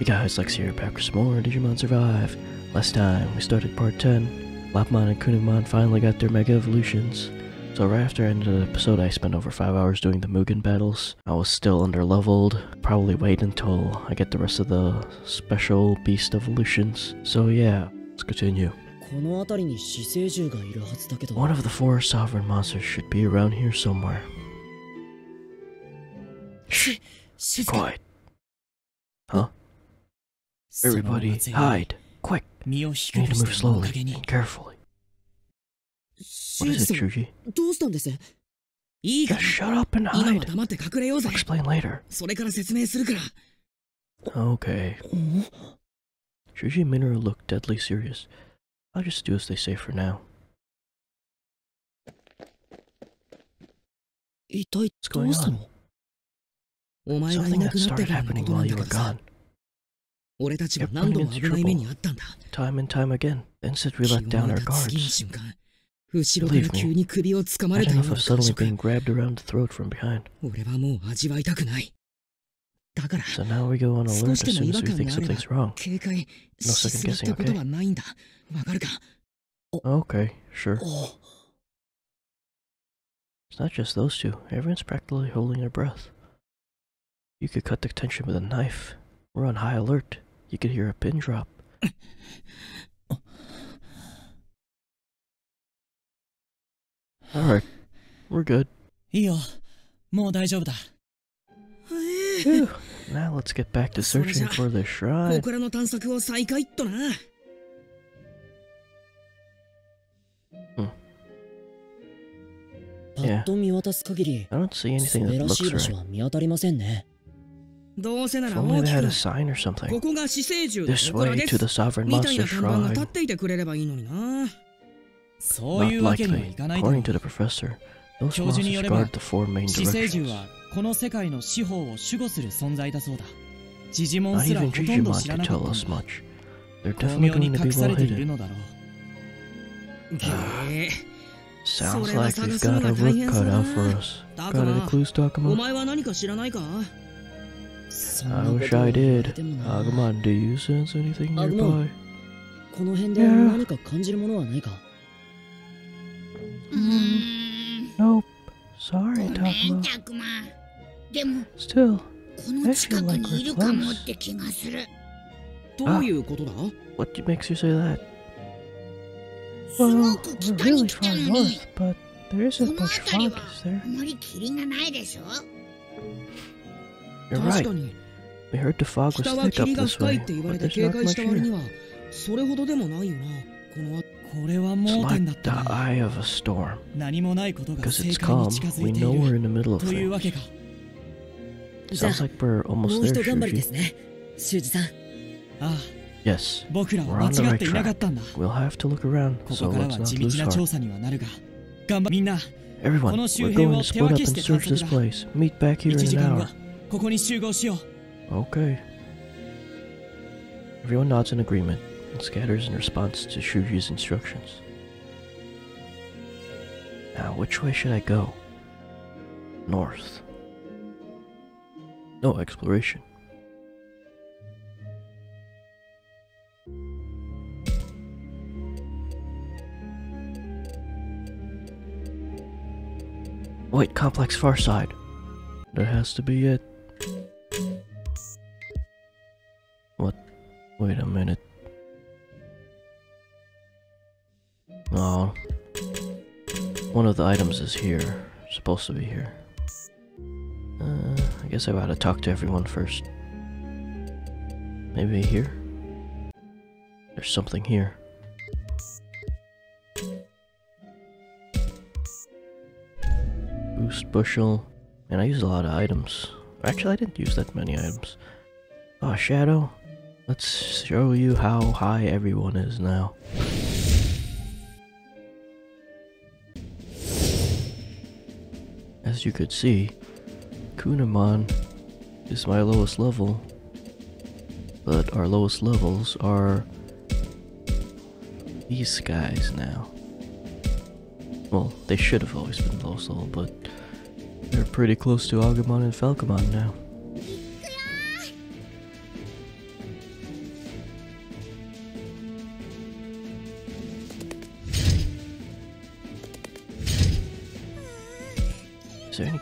Hey guys, Lex here, back for some more Digimon Survive. Last time, we started part 10. Lopmon and Kunemon finally got their Mega Evolutions. So right after I ended the episode, I spent over 5 hours doing the Mugen battles. I was still underleveled. Probably wait until I get the rest of the special Beast Evolutions. So yeah, let's continue. One of the four sovereign monsters should be around here somewhere. Quiet. Huh? Everybody, hide! Quick! We need to move slowly and carefully. What is it, Shuji? Just shut up and hide. I'll explain later. Okay. Shuji and Minoru look deadly serious. I'll just do as they say for now. What's going on? Something that started happening while you were gone. They're trouble time and time again. Then said we let down our guards. Believe me, I had enough of suddenly being grabbed around the throat from behind. So now we go on alert as soon as we think something's wrong. No second guessing, okay? Okay, sure. It's not just those two. Everyone's practically holding their breath. You could cut the tension with a knife. We're on high alert. You could hear a pin drop. Alright, we're good. Now let's get back to searching for the shrine. Hmm. Yeah. I don't see anything that looks right. If ら only 大 they き had く a sign or something. ここが死生獣の This 祠 way で to the す sovereign みたい monster な看板が shrine. 立っていてくれればいいのになそう Not いうわけにはい likely. かないだろ According to the professor, those 教授によ monsters れば guard the four main 死生獣 directions. はこの世界の司法を守護する存在だそうだジジモン Not すら even ほとんど Jijimon 知ら could なか tell った us んだ much. They're 巧 definitely 妙に going to 隠 be さ well れている hidden. のだろうげえ Sounds それは like 探 we've すの got が a 大 work 変そう cut だ out for us. だ Got か any ら clues, お Takuma? I なこと wish I 言われ did. てもな Agumon, do you sense anything Agumon. nearby? この辺で Yeah. 何か感じるものはないかうーん Nope. ご Sorry, めん Takuma. たくまでも Still, この近くにいるかもって気がするどういうことだ what makes you say that? す Well, ごく we're 北に really 来た far のに north, but there isn't この much 辺り fog, は is there? You're right. We heard the fog was thick up this way, but there's not much here. It's like the eye of a storm. Because it's calm, we know we're in the middle of things. Sounds like we're almost there, Shuji. Yes, we're on the right track. We'll have to look around, so let's not lose heart. Everyone, we're going to split up and search this place. Meet back here in an hour. ここに集合しよう Okay. Everyone nods in agreement and scatters in response to Shuji's instructions. Now, which way should I go? North. No exploration. Wait, complex far side. That has to be it. Wait a minute. Oh. One of the items is here. Supposed to be here. Uh, I guess I gotta talk to everyone first. Maybe here? There's something here. Boost bushel. And I used a lot of items. Actually, I didn't use that many items. Oh, Shadow. Let's show you how high everyone is now. As you could see, Kunemon is my lowest level, but our lowest levels are these guys now. Well, they should have always been lowest level, but they're pretty close to Agumon and Falcomon now.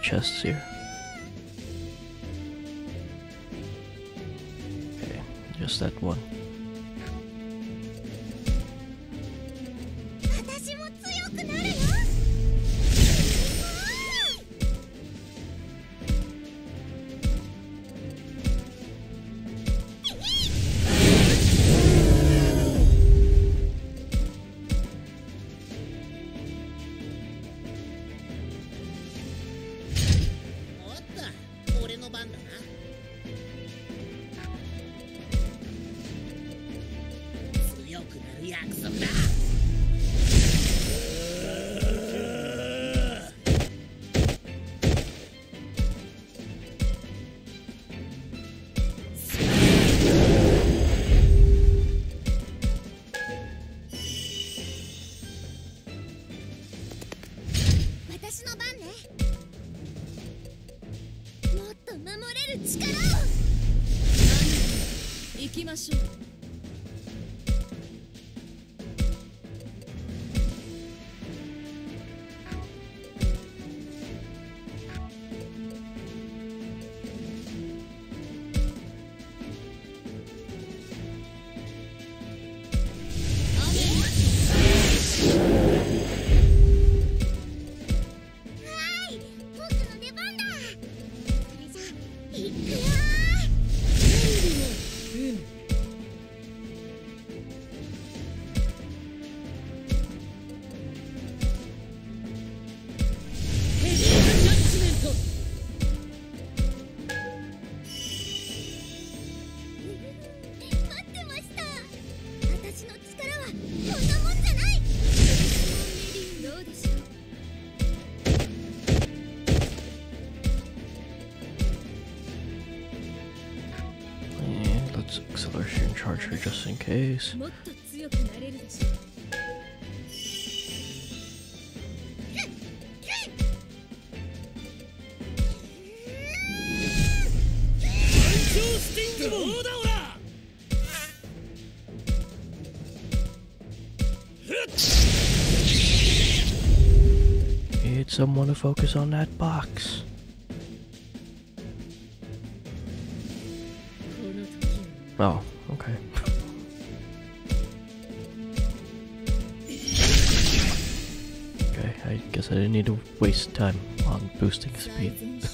Chests here? Okay, just that one. please. Need someone to focus on that box. Waste time on boosting speed.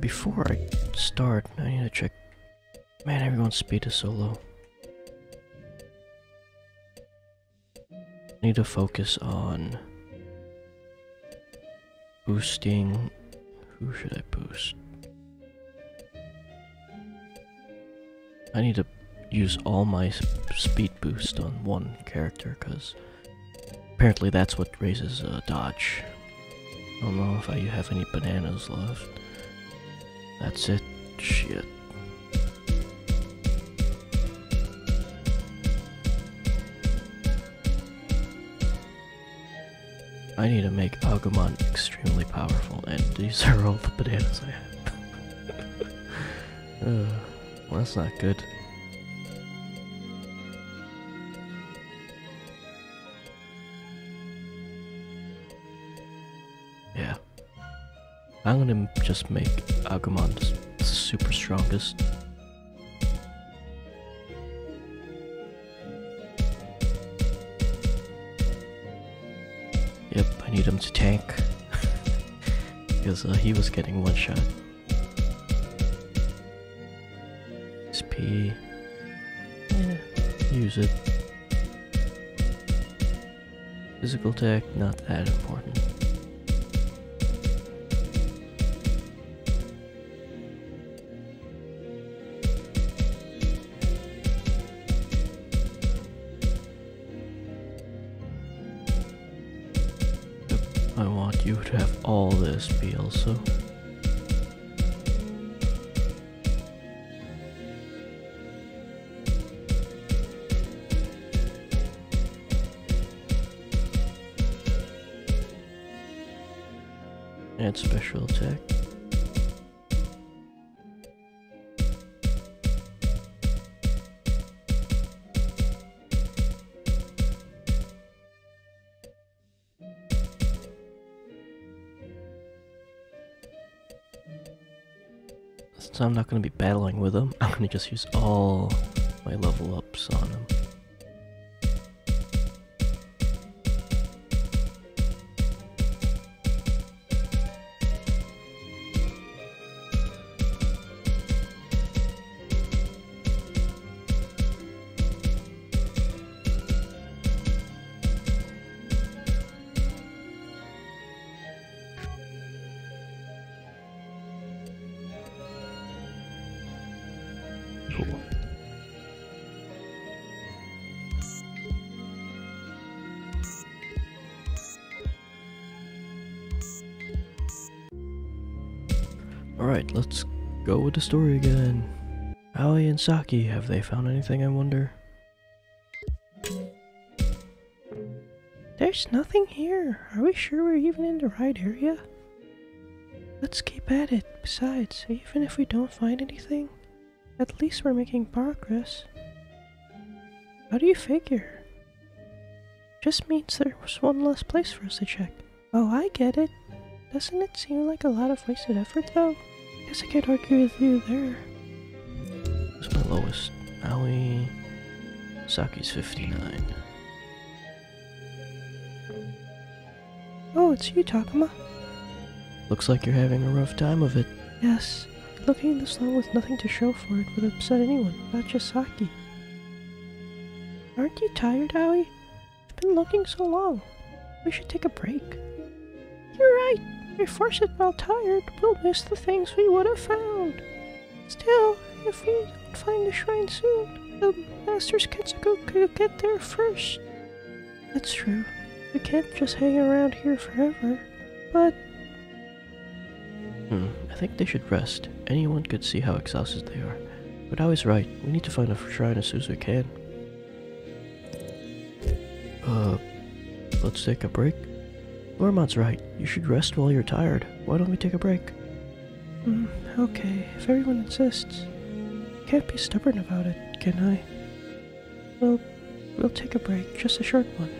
Before I start, I need to check. Man, everyone's speed is so low. I need to focus on boosting. Who should I boost? I need to use all my speed boost on one character because apparently that's what raises uh, dodge. I don't know if I have any bananas left. That's it. Shit. I need to make Agumon extremely powerful, and these are all the bananas I have. uh, well, that's not good. I'm gonna just make Agumon the super strongest. Yep, I need him to tank. because uh, he was getting one shot. SP. Yeah, use it. Physical tech, not that important. Also. Not going to be battling with him, I'm going to just use all my level ups on him. Cool. Alright, let's go with the story again. Aoi and Saki, have they found anything, I wonder? There's nothing here. Are we sure we're even in the right area? Let's keep at it. Besides, even if we don't find anything, at least we're making progress. How do you figure? Just means there was one less place for us to check. Oh, I get it. Doesn't it seem like a lot of wasted effort, though? Guess I can't argue with you there. What's my lowest? Aoi. Saki's 59. Oh, it's you, Takuma. Looks like you're having a rough time of it. Yes. Looking this long with nothing to show for it would upset anyone, not just Saki. Aren't you tired, Aoi? It's been looking so long. We should take a break. You're right. If we force it while tired, we'll miss the things we would have found. Still, if we don't find the shrine soon, the Master's Ketsuko could get there first. That's true. We can't just hang around here forever. But Hmm, I think they should rest. Anyone could see how exhausted they are. But I was right. We need to find a shrine as soon as we can. Uh, let's take a break. Lormon's right. You should rest while you're tired. Why don't we take a break? Hmm, okay, if everyone insists. Can't be stubborn about it, can I? Well, we'll take a break, just a short one.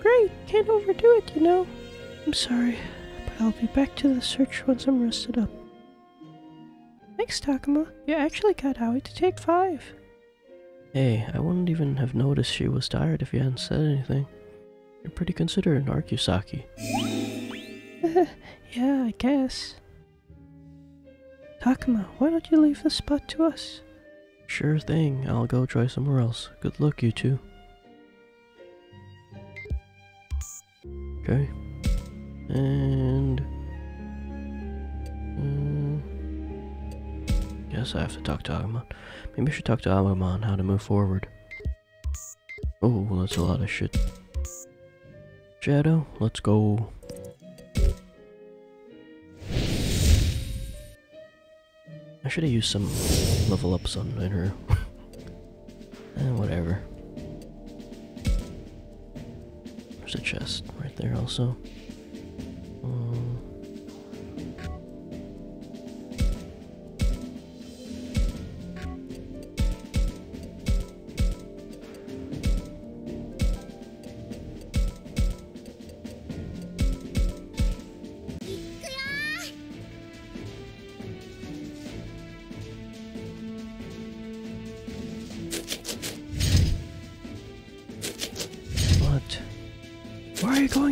Great, can't overdo it, you know. I'm sorry, but I'll be back to the search once I'm rested up. Thanks, Takuma. You actually got Aoi to take five. Hey, I wouldn't even have noticed she was tired if you hadn't said anything. You're pretty considerate, aren't you, Saki? yeah, I guess. Takuma, why don't you leave the spot to us? Sure thing. I'll go try somewhere else. Good luck, you two. Okay. And... mm, guess I have to talk to Agumon. Maybe I should talk to Agumon how to move forward. Oh, that's a lot of shit. Shadow, let's go. I should have used some level ups on Minoru. eh, whatever. There's a chest right there also. Um,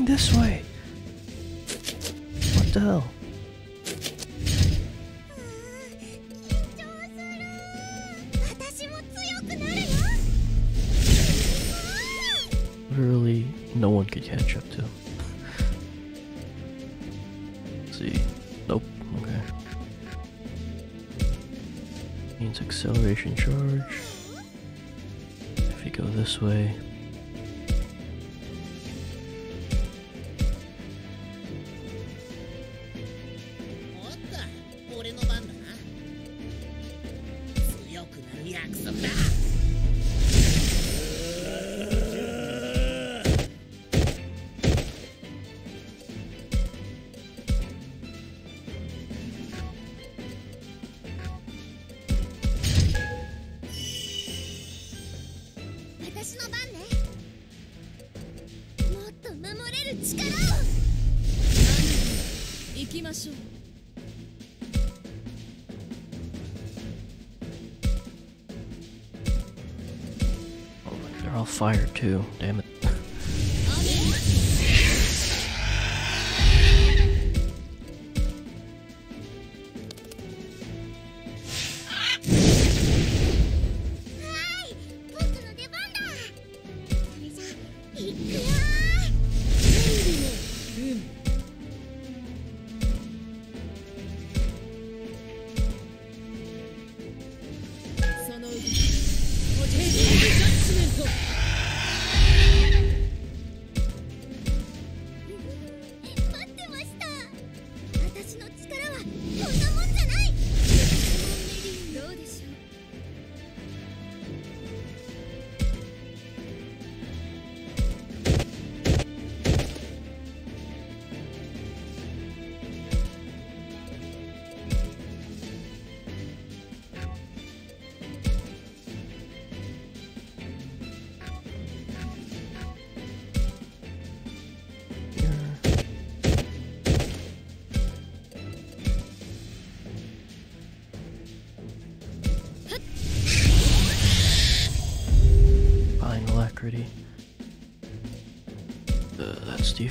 this way? Fired too. Damn it.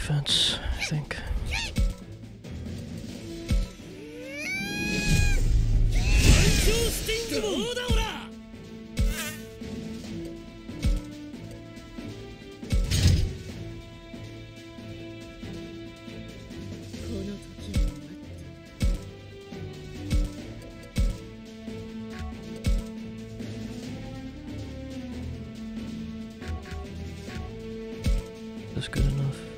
defense, I think. That's good enough.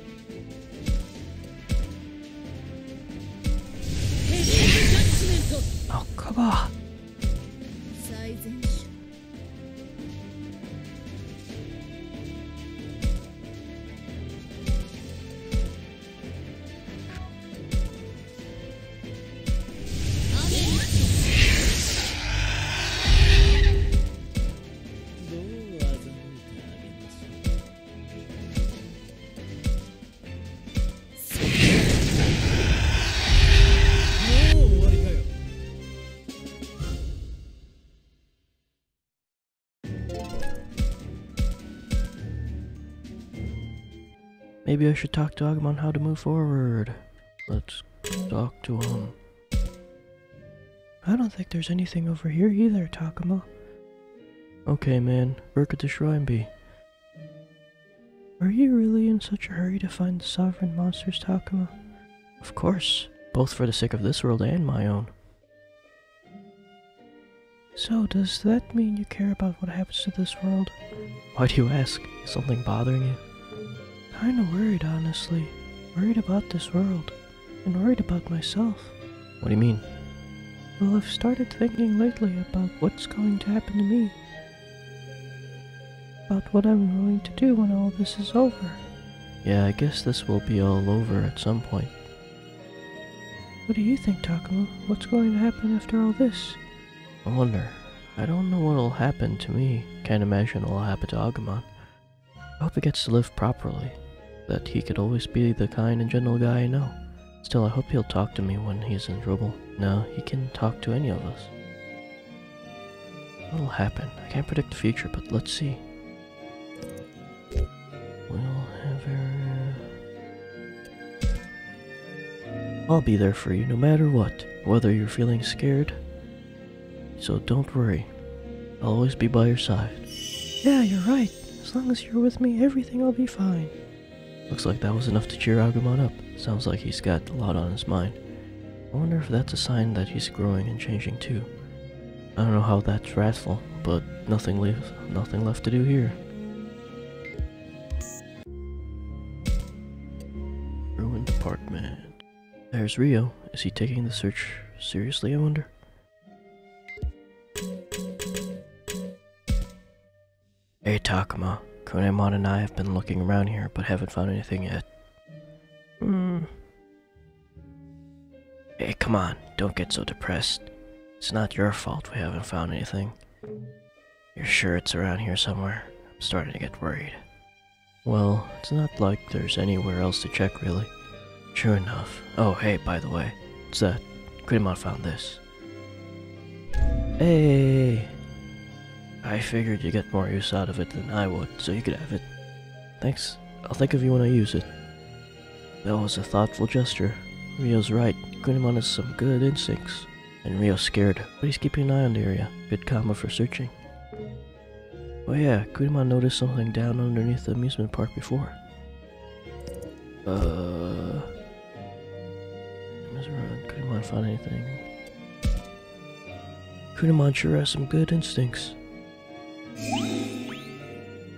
Maybe I should talk to Agumon how to move forward. Let's talk to him. I don't think there's anything over here either, Takuma. Okay, man. Work at the shrine bee. Are you really in such a hurry to find the sovereign monsters, Takuma? Of course. Both for the sake of this world and my own. So, does that mean you care about what happens to this world? Why do you ask? Is something bothering you? Kinda worried, honestly. Worried about this world. And worried about myself. What do you mean? Well, I've started thinking lately about what's going to happen to me. About what I'm going to do when all this is over. Yeah, I guess this will be all over at some point. What do you think, Takuma? What's going to happen after all this? I wonder. I don't know what'll happen to me. Can't imagine what'll happen to Agumon. I hope he gets to live properly. That he could always be the kind and gentle guy I know. Still, I hope he'll talk to me when he's in trouble. No, he can talk to any of us. What'll happen? I can't predict the future, but let's see. We'll have. I'll be there for you no matter what, whether you're feeling scared. So don't worry. I'll always be by your side. Yeah, you're right. As long as you're with me, everything will be fine. Looks like that was enough to cheer Agumon up. Sounds like he's got a lot on his mind. I wonder if that's a sign that he's growing and changing too. I don't know how that's wrathful, but nothing left nothing left to do here. Ruined apartment. There's Ryo. Is he taking the search seriously, I wonder? Hey Takuma, Kunemon and I have been looking around here but haven't found anything yet. Hmm. Hey, come on, don't get so depressed. It's not your fault we haven't found anything. You're sure it's around here somewhere? I'm starting to get worried. Well, it's not like there's anywhere else to check, really. Sure enough. Oh, hey, by the way, it's that. Kunemon found this. Hey! I figured you'd get more use out of it than I would, so you could have it. Thanks. I'll think of you when I use it. That was a thoughtful gesture. Ryo's right. Kunemon has some good instincts. And Ryo's scared, he's keeping an eye on the area. Good comma for searching. Oh yeah, Kunemon noticed something down underneath the amusement park before. Uh... Kunemon find anything? Kunemon sure has some good instincts.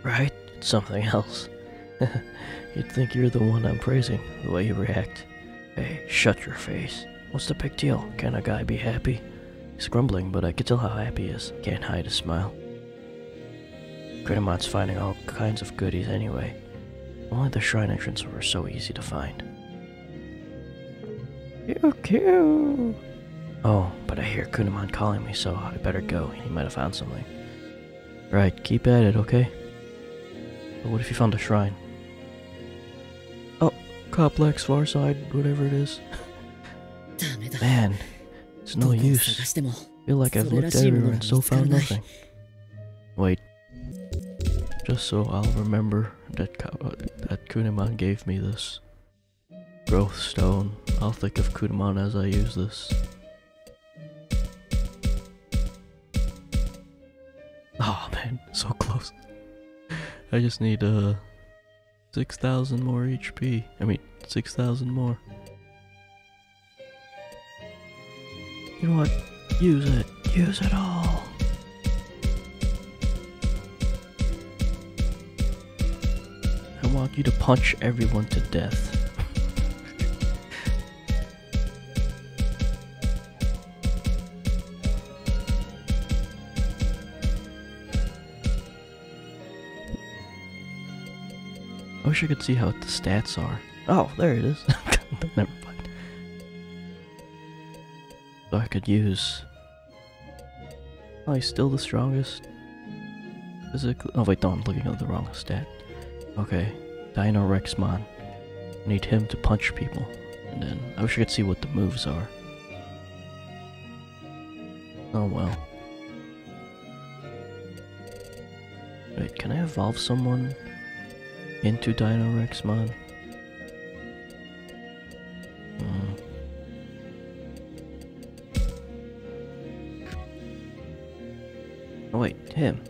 Right? It's something else. You'd think you're the one I'm praising, the way you react. Hey, shut your face. What's the big deal? Can a guy be happy? He's grumbling, but I can tell how happy he is. Can't hide a smile. Kunemon's finding all kinds of goodies anyway. Only the shrine entrance were so easy to find. Pew! Oh, but I hear Kunemon calling me, so I better go. He might have found something. Right, keep at it, okay? But what if you found a shrine? Oh, complex, far side, whatever it is. Man, it's no use. I feel like I've looked everywhere and so found nothing. Wait. Just so I'll remember that, uh, that Kunemon gave me this. Growth stone. I'll think of Kunemon as I use this. Oh man, so close. I just need uh 6,000 more HP. I mean, 6,000 more. You know what? Use it. Use it all. I want you to punch everyone to death. Wish I could see how the stats are. Oh, there it is. Never mind. So I could use. Oh, he's still the strongest. Physically. Oh, wait, no, I'm looking at the wrong stat. Okay, Dino Rexmon. Need him to punch people. And then I wish I could see what the moves are. Oh well. Wait, can I evolve someone into Dino Rexmon? Hmm. Oh wait, him.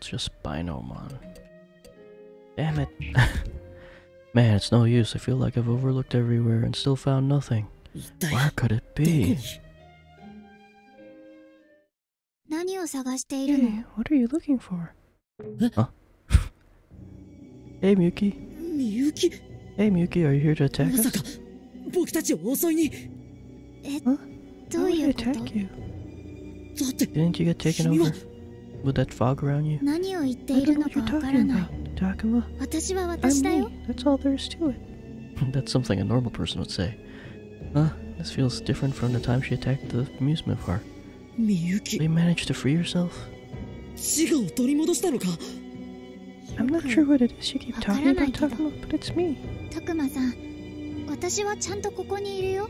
it's just Binomon. Damn it. Man, it's no use. I feel like I've overlooked everywhere and still found nothing. Where could it be? Hey, what are you looking for? Huh? hey, Miyuki. Miyuki? Hey, Miyuki, are you here to attack us? Huh? How would I attack you? Didn't you get taken over? with that fog around you? I don't know what you're talking about, Takuma. I'm me. That's all there is to it. That's something a normal person would say. Huh? This feels different from the time she attacked the amusement park. Miyuki. They managed to free yourself? I'm not sure what it is you keep talking about, Takuma, but it's me. Takuma-san, I'm here.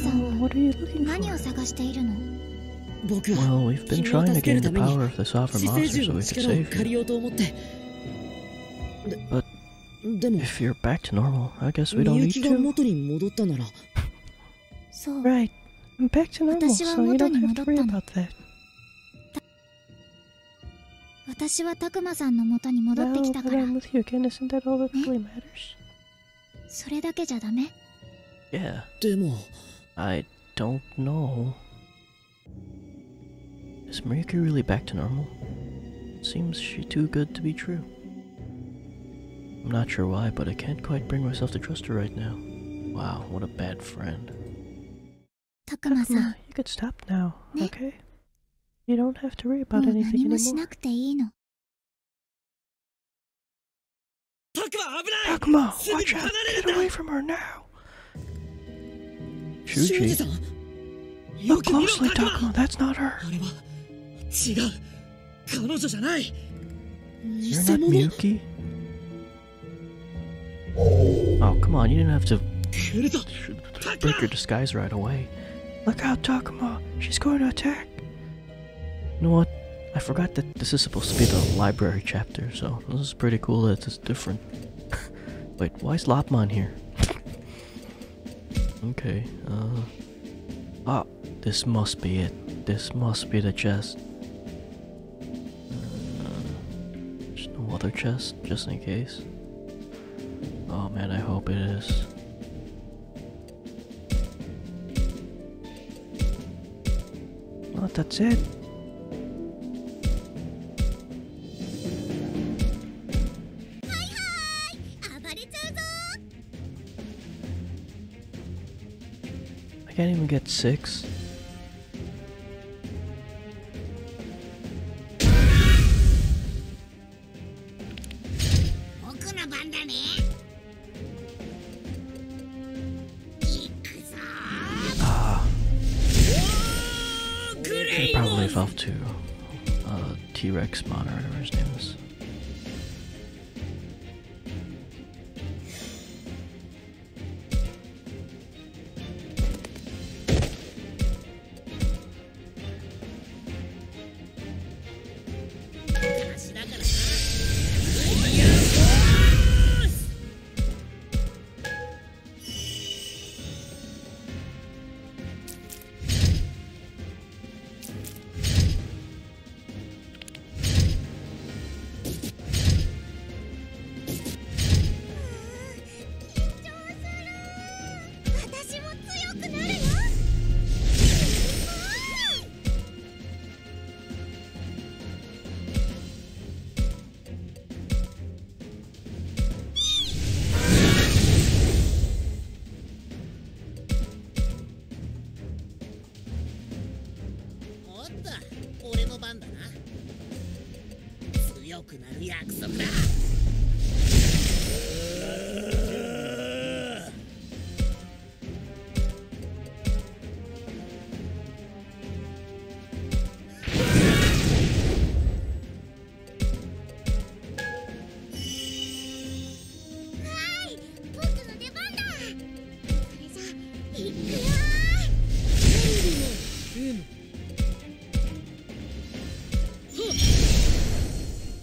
so, what are you looking for? 探しているの僕は Well, we've been 君を trying to 助け gain る the ために power of the sovereign 死生 monster 獣 so の we could 力を save 借り you. ようと思ってで But でも if you're back to normal, I guess we み don't ゆ need きが to. 元に戻ったならそう Right. I'm back to normal, 私は so you 元 don't に have 戻 to った worry の about that. 私はたくまさんの元に戻って Now きた that から I'm with you again, isn't that all that really matters? それだけじゃダメ Yeah, でも I don't know. Is Mariko really back to normal? Seems she too good to be true. I'm not sure why, but I can't quite bring myself to trust her right now. Wow, what a bad friend. Takuma-san. you could stop now, okay? You don't have to worry about mm, anything anymore. Takuma, watch out! Get away from her now! Shuji. Look closely, Takuma, that's not her. あれは違う彼女じゃない 偽 You're not 物 Miyuki. Oh, come on! You didn't have to 来るぞ break her disguise right away. Look out, Takuma! She's going to attack! You know what? I forgot that this is supposed to be the library chapter, so this is pretty cool that it's different. Wait, why is Lopmon here? okay, uh... Ah, this must be it. This must be the chest. other chest just in case. Oh man, I hope it is. Oh, that's it. I can't even get six. Off to uh, T Rex Mod or whatever his name is.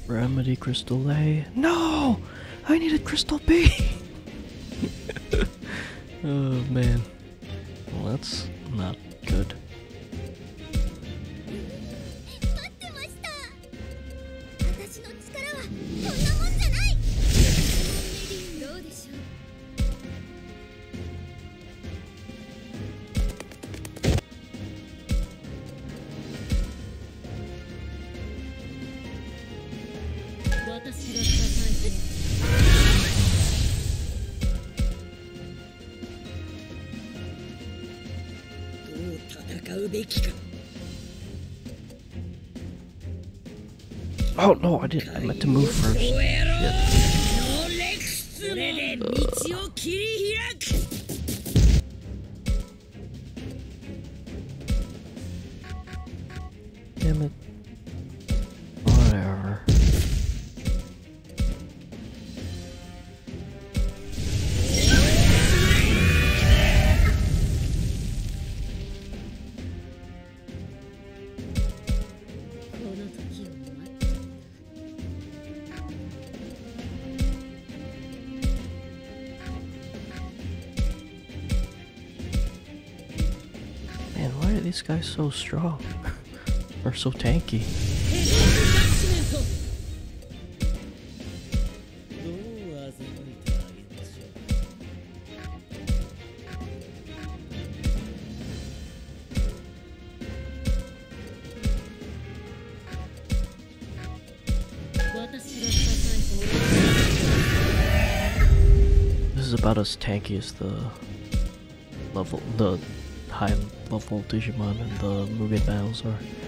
Remedy Crystal A. No! I needed Crystal B! oh man. Well, that's not guys so strong? or so tanky? This is about as tanky as the level, the high level Digimon in the Mugen battles are.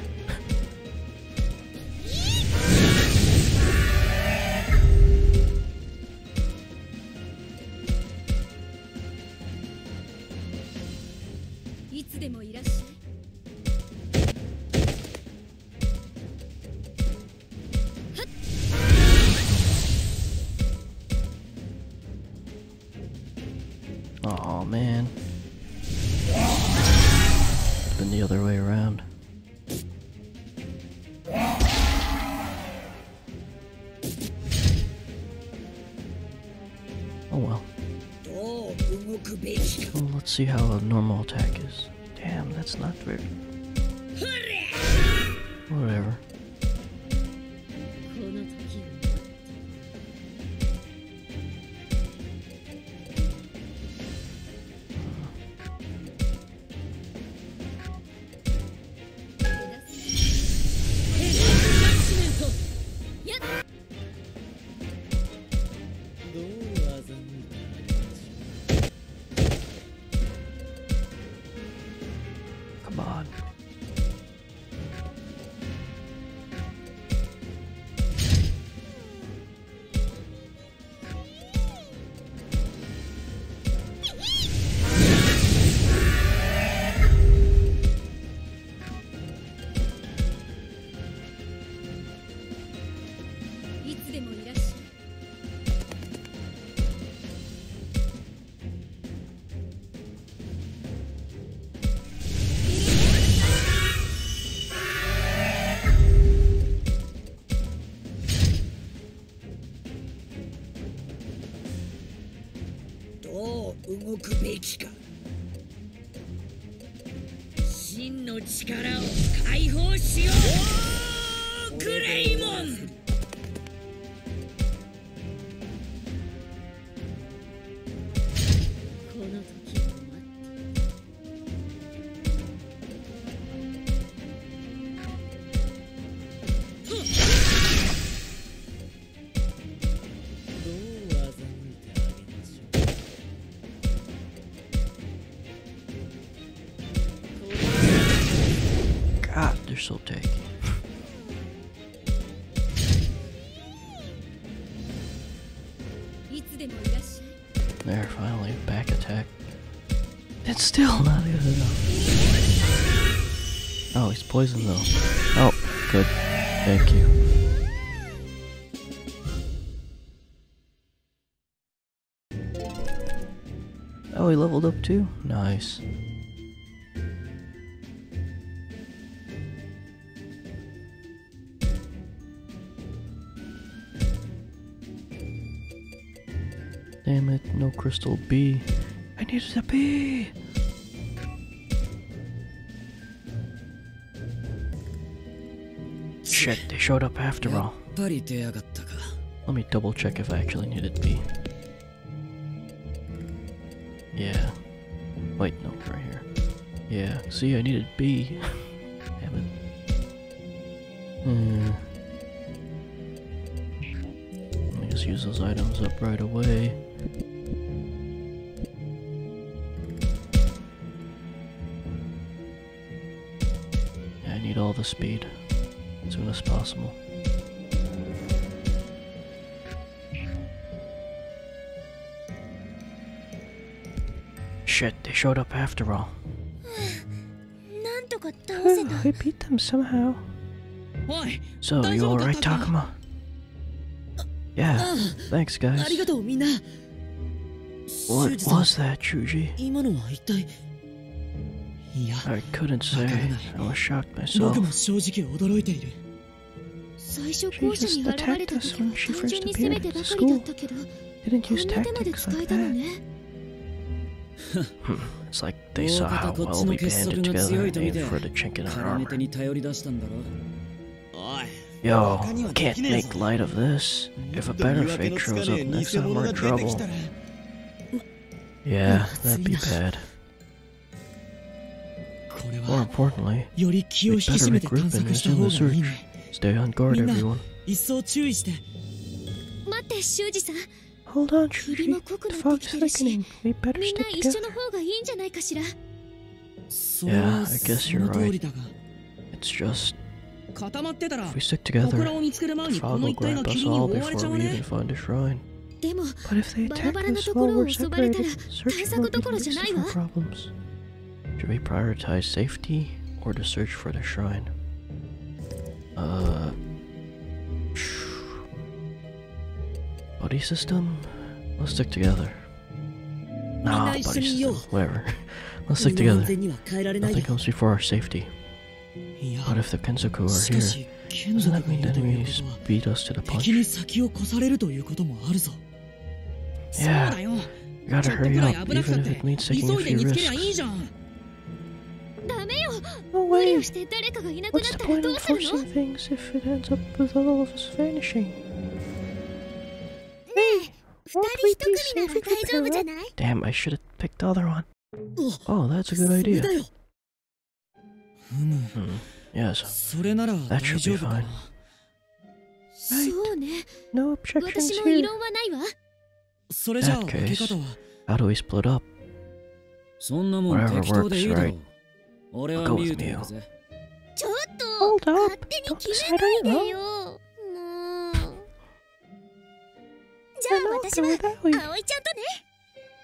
力を解放しよう。Still not good enough. Oh, he's poisoned though. Oh, good. Thank you. Oh, he leveled up too? Nice. Damn it, no crystal B. I needed a B! shit, they showed up after all. Let me double check if I actually needed to be. Yeah. Wait, no, right here. Yeah, see, I needed B. Damn it. Hmm. Let me just use those items up right away. Yeah, I need all the speed soon as possible. Shit, they showed up after all. I beat them somehow. So, you alright, Takuma? Yeah, thanks, guys. What was that, Shuji? I couldn't say. I was shocked myself. She uses the when she first appeared at school. Didn't use tactics like that. Hmm. it's like they saw how well we banded together and aimed for the chink in our armor. Yo, I can't make light of this. If a better fate shows up next time, we're in trouble. Yeah, that'd be bad. More importantly, we'd better regroup and resume the search. Stay on guard, everyone. Hold on, Shuji. The fog is thickening. We better stick together. Yeah, I guess you're right. It's just... If we stick together, the fog will grab us all before we even find a shrine. But if they attack us while we're separated, searching will be the least of our problems. Should we prioritize safety, or to search for the shrine? Uh, body system. Let's stick together. Nah, body system. Whatever. Let's stick together. Nothing comes before our safety. But if the Kenzoku are here, doesn't that mean the enemies beat us to the punch? Yeah, we gotta hurry up, even if it means taking a few risks. No way! What's the point in forcing things if it ends up with all of us vanishing? Hey! Won't we be safe if? Damn, I should have picked the other one. Eh, oh, that's a good idea. Hmm. Yes, that should be fine. Right. No objections here. In that case, how do we split up? Whatever works, right? 俺は I'll go ミ with ュート行くぜちょっと Hold 勝 up! 手に Don't 決 decide めない on で your own. よもう Then じゃあ I'll 私 go は without you. 葵ちゃんとね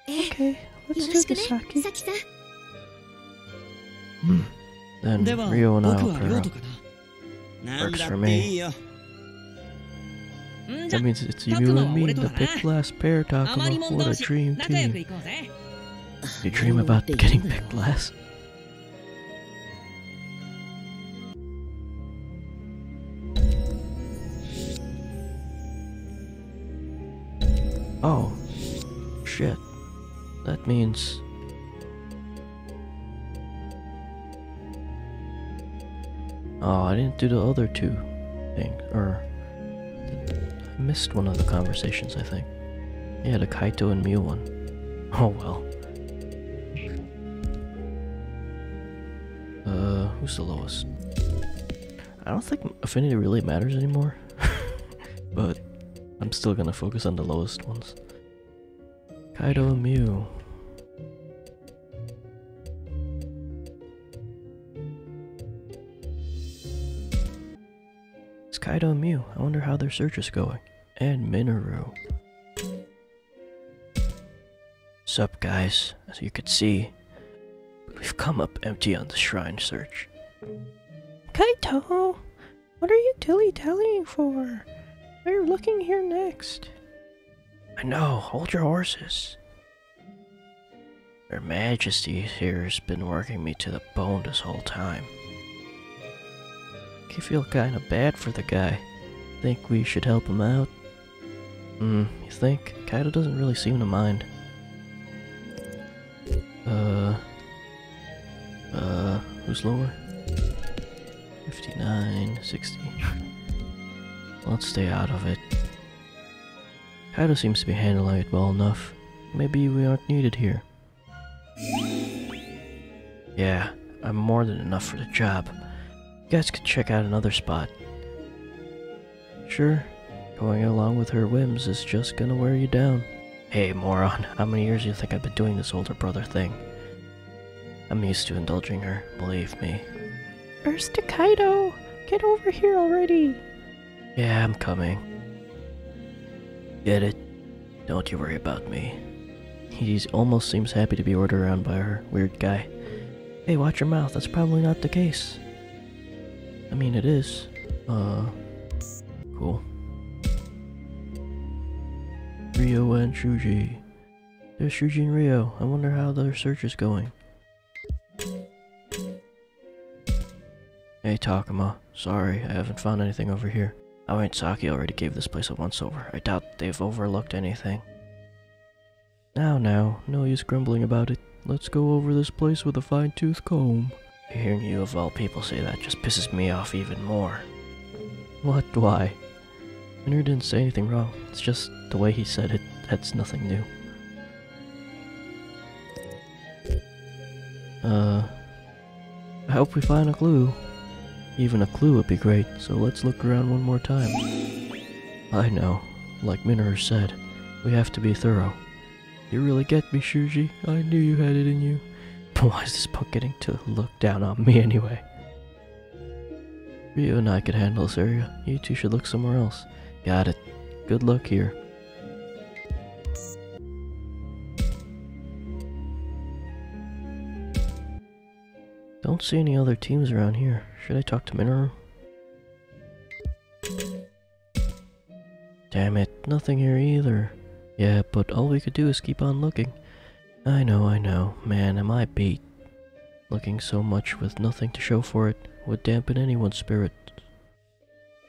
Okay, よ let's ろ do しく this, ね Saki. さきさん Then では Rio and 僕 I'll は pair 亮 up. とかななん Works だ for っ me. ていいよんじゃ That means it's you Takuma and me, 俺と the だな。 picked last pair, 余り Takuma. 者 What 同 a 士 dream 仲良く team. いこうぜ You dream 何を about 言ってい getting るんだよ picked last? Oh, shit. That means. Oh, I didn't do the other two things. Or. I missed one of the conversations, I think. Yeah, the Kaito and Miu one. Oh well. Uh, who's the lowest? I don't think affinity really matters anymore. but I'm still gonna focus on the lowest ones. Kaito Miu. It's Kaito and Miu. I wonder how their search is going. And Minoru. Sup, guys? As you could see, we've come up empty on the shrine search. Kaito! What are you dilly-dallying for? We're looking here next. I know, hold your horses. Her Majesty here has been working me to the bone this whole time. I feel kinda bad for the guy. Think we should help him out? Hmm, you think? Kaito doesn't really seem to mind. Uh. Uh, who's lower? 59, 60. Let's stay out of it. Kaito seems to be handling it well enough. Maybe we aren't needed here. Yeah, I'm more than enough for the job. You guys could check out another spot. Sure, going along with her whims is just gonna wear you down. Hey, moron, how many years do you think I've been doing this older brother thing? I'm used to indulging her, believe me. Where's Kaito? Get over here already! Yeah, I'm coming. Get it? Don't you worry about me. He almost seems happy to be ordered around by her weird guy. Hey, watch your mouth, that's probably not the case. I mean, it is. Uh, cool. Ryo and Shuji. There's Shuji and Ryo. I wonder how their search is going. Hey Takuma, sorry, I haven't found anything over here. I mean, Saki already gave this place a once over. I doubt they've overlooked anything. Now, now, no use grumbling about it. Let's go over this place with a fine tooth comb. Hearing you of all people say that just pisses me off even more. What? Why? Minoru didn't say anything wrong. It's just the way he said it. That's nothing new. Uh, I hope we find a clue. Even a clue would be great, so let's look around one more time. I know, like Minoru said, We have to be thorough. You really get me, Shuji. I knew you had it in you. But why is this punk getting to look down on me anyway? Ryo and I could handle this area. You two should look somewhere else. Got it. Good luck here. Don't see any other teams around here. Should I talk to Minoru? Damn it, nothing here either. Yeah, but all we could do is keep on looking. I know, I know. Man, am I beat. Looking so much with nothing to show for it would dampen anyone's spirit.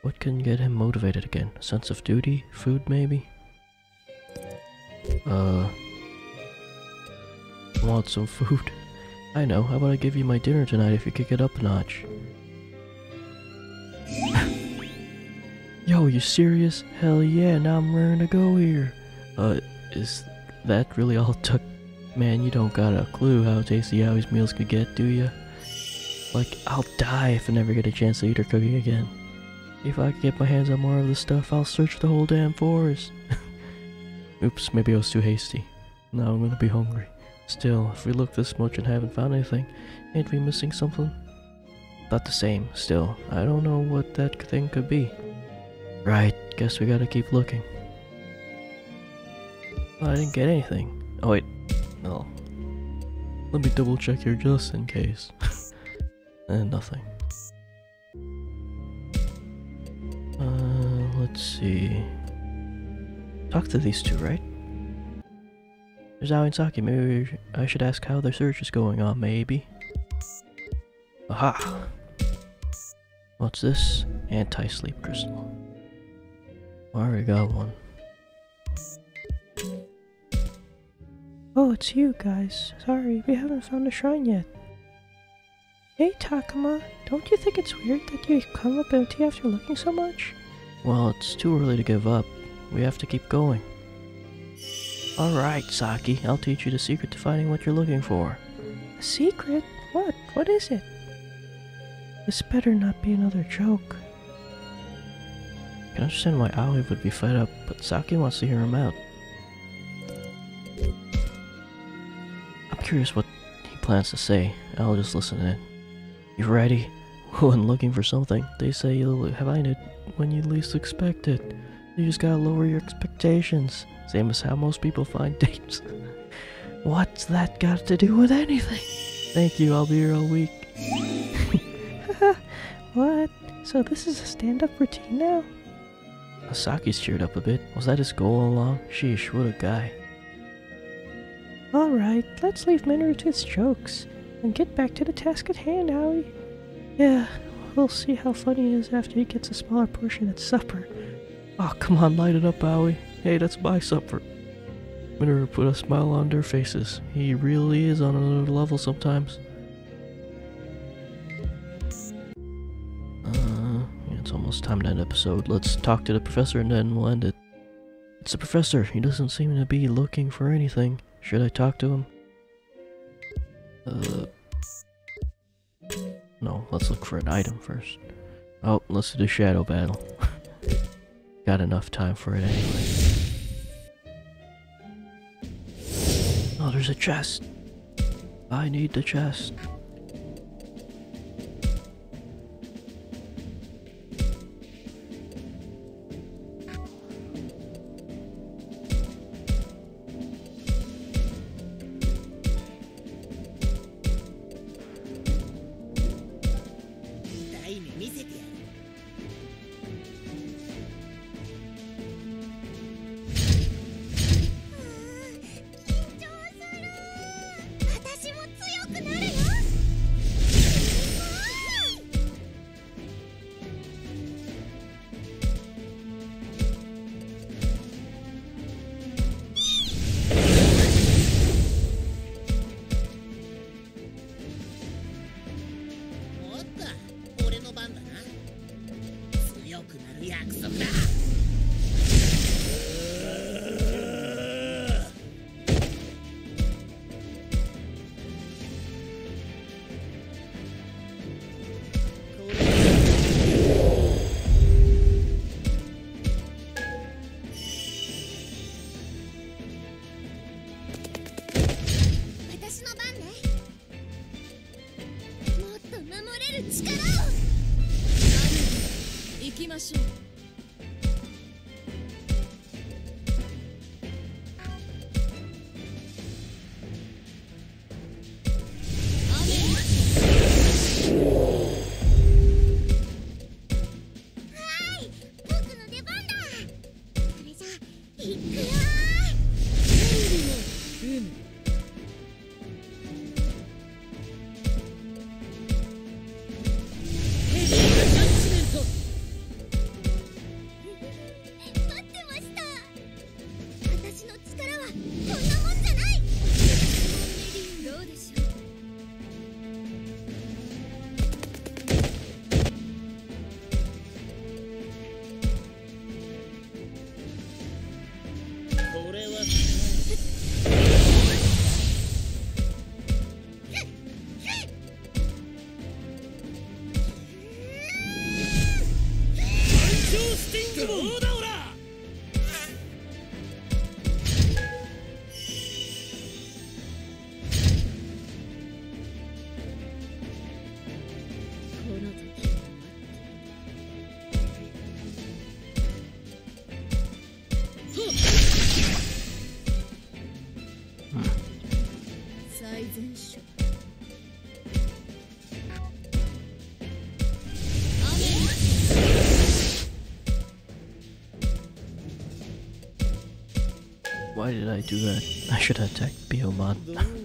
What can get him motivated again? A sense of duty? Food, maybe? Uh. Want some food? I know, how about I give you my dinner tonight if you kick it up a notch? Yo, you serious? Hell yeah, now I'm raring to go here. Uh, is that really all it took? Man, you don't got a clue how tasty Aoi's meals could get, do ya? Like, I'll die if I never get a chance to eat her cooking again. If I could get my hands on more of this stuff, I'll search the whole damn forest. Oops, maybe I was too hasty. Now I'm gonna be hungry. Still, if we look this much and haven't found anything, ain't we missing something? About the same, still. I don't know what that thing could be. Right, guess we gotta keep looking. Oh, I didn't get anything. Oh wait, no. Let me double check here just in case. and nothing. Uh, let's see. Talk to these two, right? There's Aoi and Saki. Maybe I should ask how their search is going on, maybe. Aha! What's this? Anti-sleep crystal. I already got one. Oh, it's you guys. Sorry, we haven't found a shrine yet. Hey, Takuma, don't you think it's weird that you come up empty after looking so much? Well, it's too early to give up. We have to keep going. Alright, Saki, I'll teach you the secret to finding what you're looking for. A secret? What? What is it? This better not be another joke. I can understand why Aoi would be fed up, but Saki wants to hear him out. I'm curious what he plans to say. I'll just listen in. You ready? When looking for something, they say you'll find it when you least expect it. You just gotta lower your expectations. Same as how most people find dates. What's that got to do with anything? Thank you, I'll be here all week. What? So this is a stand-up routine now? Saki's cheered up a bit. Was that his goal all along? Sheesh, what a guy. Alright, let's leave Minoru to his jokes and get back to the task at hand, Aoi. Yeah, we'll see how funny he is after he gets a smaller portion at supper. Oh, come on, light it up, Aoi. Hey, that's my supper. Minoru put a smile on their faces. He really is on another level sometimes. Almost time to end episode. Let's talk to the professor and then we'll end it. It's the professor. He doesn't seem to be looking for anything. Should I talk to him? Uh. No, let's look for an item first. Oh, let's do the shadow battle. Got enough time for it anyway. Oh, there's a chest. I need the chest. こんなもんじゃない。Why did I do that? I should have attacked Biyomon.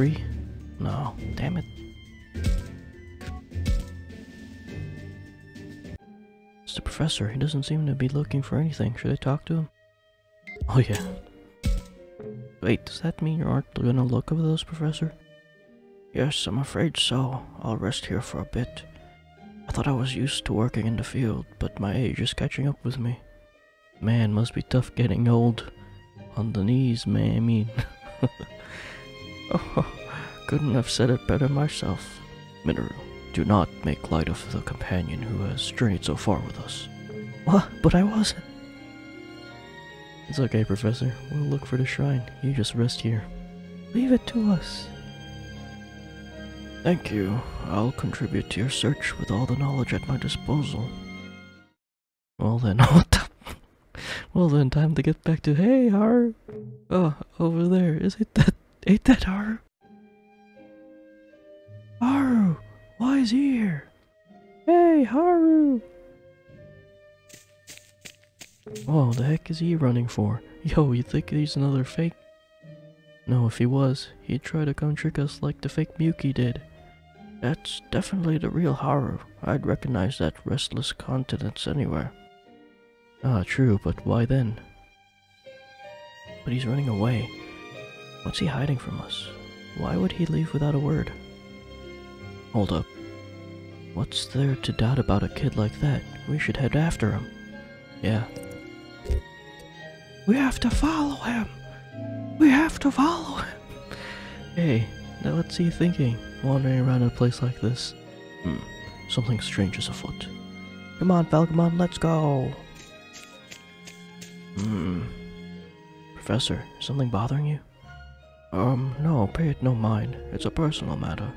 three? No. Damn it. It's the professor. He doesn't seem to be looking for anything. Should I talk to him? Oh, yeah. Wait, does that mean you aren't gonna look over those, Professor? Yes, I'm afraid so. I'll rest here for a bit. I thought I was used to working in the field, but my age is catching up with me. Man, must be tough getting old. On the knees, man, I mean. oh, couldn't have said it better myself. Minoru, do not make light of the companion who has journeyed so far with us. What? But I wasn't. It's okay, Professor. We'll look for the shrine. You just rest here. Leave it to us. Thank you. I'll contribute to your search with all the knowledge at my disposal. Well then, what the? Well then, time to get back to hey Haru. Oh, over there. Is it that? Ain't that Haru? Haru, why is he here? Hey Haru. Whoa, the heck is he running for? Yo, you think he's another fake? No, if he was, he'd try to come trick us like the fake Muki did. That's definitely the real Haru. I'd recognize that restless countenance anywhere. Ah, true, but why then? But he's running away. What's he hiding from us? Why would he leave without a word? Hold up. What's there to doubt about a kid like that? We should head after him. Yeah. We have to follow him! We have to follow him! Hey, now what's he thinking, wandering around a place like this? Hmm, something strange is afoot. Come on, Falcomon, let's go! Hmm. Professor, something bothering you? Um, no, pay it no mind. It's a personal matter.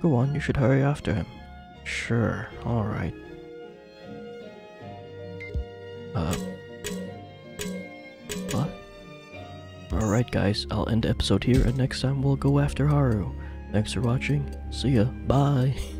Go on, you should hurry after him. Sure, alright. Uh. What? Alright, guys, I'll end the episode here, and next time we'll go after Haru. Thanks for watching. See ya. Bye.